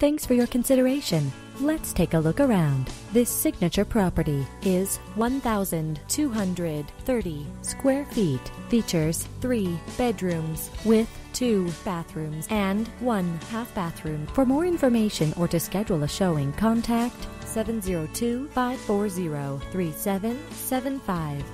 Thanks for your consideration. Let's take a look around. This signature property is 1,230 square feet. Features three bedrooms with two bathrooms and one half bathroom. For more information or to schedule a showing, contact 702 540 3775.